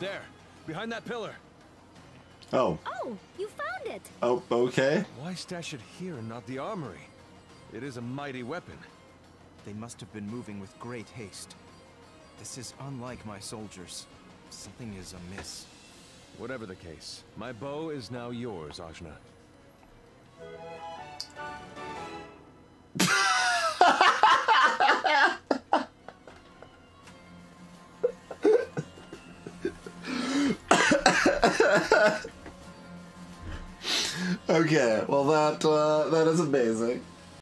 There, behind that pillar. Oh. Oh, you found it. Oh, okay. Why stash it here and not the armory? It is a mighty weapon. They must have been moving with great haste. This is unlike my soldiers. Something is amiss. Whatever the case, my bow is now yours, Ajna. Okay, well that uh, that is amazing.